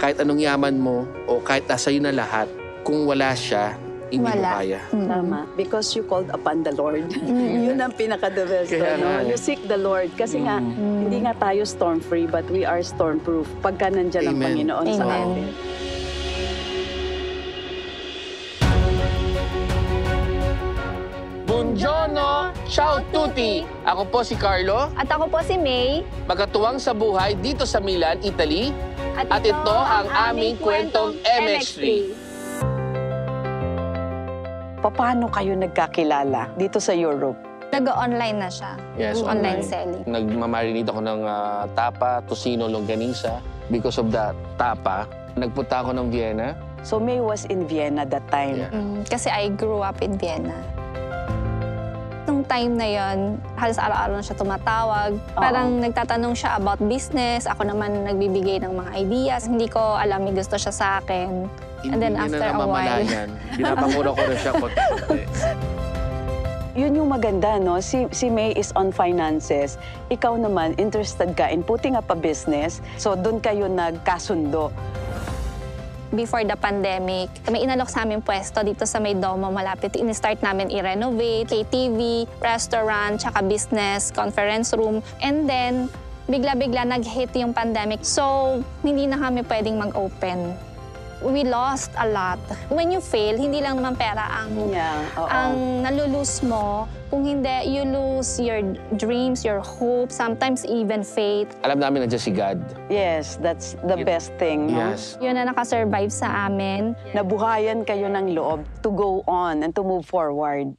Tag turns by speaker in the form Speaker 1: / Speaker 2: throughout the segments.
Speaker 1: kahit anong yaman mo o kahit nasa na lahat, kung wala siya, hindi mo
Speaker 2: Wala.
Speaker 1: kaya.
Speaker 2: Mm.
Speaker 3: Tama. Because you called upon the Lord. Yun ang pinaka-the best.
Speaker 1: Kaya eh.
Speaker 3: You seek the Lord. Kasi nga,
Speaker 1: Mm.
Speaker 3: hindi nga tayo storm-free, but we are storm-proof pagka nandyan ang
Speaker 1: Amen.
Speaker 3: Panginoon sa
Speaker 2: Amen.
Speaker 3: atin.
Speaker 1: Buongiorno! Ciao tutti! Ako po si Carlo,
Speaker 2: At ako po si May.
Speaker 1: magkatuwang sa buhay dito sa Milan, Italy. At ito ang aming kwentong MX3.
Speaker 3: Paano kayo nagkakilala dito sa Europe?
Speaker 2: Nag-online na siya.
Speaker 1: Yes,
Speaker 2: online
Speaker 1: online.
Speaker 2: selling.
Speaker 1: Nagmamarinate ako ng ah, tapa, tosino, longganisa. Because of that tapa, nagpunta ako ng Vienna.
Speaker 3: So May was in Vienna that time.
Speaker 1: Yeah.
Speaker 2: Mm, kasi I grew up in Vienna. Time na yon, halos araw-araw na siya tumatawag. Parang nagtatanong siya about business. Ako naman nagbibigay ng mga ideas. Hindi ko alam may gusto siya sa akin.
Speaker 1: Hindi
Speaker 2: And then
Speaker 1: niya
Speaker 2: after
Speaker 1: na
Speaker 2: a while-
Speaker 1: namamalayan. Ko na siya konti-konti.
Speaker 3: Yun yung maganda, no? Si, si May is on finances. Ikaw naman, interested ka in putting up a business. So, doon kayo nagkasundo.
Speaker 2: Before the pandemic, may inalok sa amin pwesto dito sa may Domo malapit. In-start namin i-renovate, KTV, restaurant, tsaka business, conference room. And then, bigla-bigla nag-hit yung pandemic. So, hindi na kami pwedeng mag-open. We lost a lot. When you fail, hindi lang naman pera ang
Speaker 3: Yeah, oo.
Speaker 2: ang nalulose mo. Kung hindi, you lose your dreams, your hope, sometimes even faith.
Speaker 1: Alam namin nandiyan si God.
Speaker 3: yes, that's the
Speaker 1: Yun-
Speaker 3: best thing, no?
Speaker 1: Yes.
Speaker 2: Yun na nakasurvive sa amin.
Speaker 3: Nabuhayan kayo ng loob to go on and to move forward.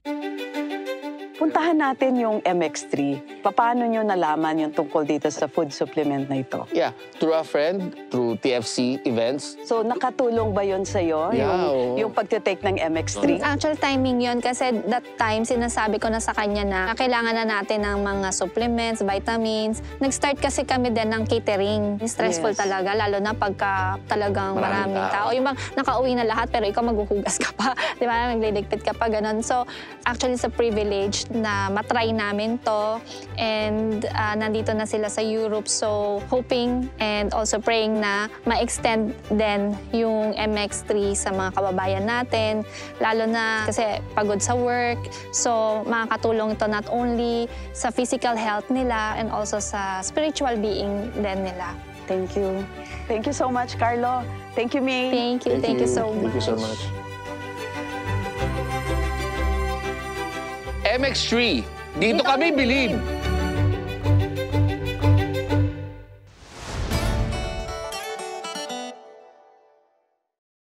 Speaker 3: Puntahan natin yung MX3. Paano nyo nalaman yung tungkol dito sa food supplement na ito?
Speaker 1: Yeah, through a friend, through TFC events.
Speaker 3: So, nakatulong ba yon sa'yo?
Speaker 1: Yeah,
Speaker 3: yung,
Speaker 1: oo.
Speaker 3: yung pagtitake ng MX3?
Speaker 2: Actual timing yon kasi that time sinasabi ko na sa kanya na kailangan na natin ng mga supplements, vitamins. Nag-start kasi kami din ng catering. Stressful
Speaker 3: Yes.
Speaker 2: talaga, lalo na pagka talagang
Speaker 1: Maraming
Speaker 2: maraming,
Speaker 1: tao.
Speaker 2: tao. Yung bang nakauwi na lahat pero ikaw maghuhugas ka pa. Di ba? Nagliligpit ka pa ganun. So, actually it's a privilege na matry namin to. And ah, nandito na sila sa Europe. So, hoping and also praying na ma-extend din yung MX3 sa mga kababayan natin. Lalo na kasi pagod sa work. So, makakatulong ito not only sa physical health nila and also sa spiritual being din nila.
Speaker 3: Thank you. Thank you so much, Carlo. Thank you, May.
Speaker 2: Thank you. Thank, you so much.
Speaker 1: Thank you so much. MX3, dito kami believe.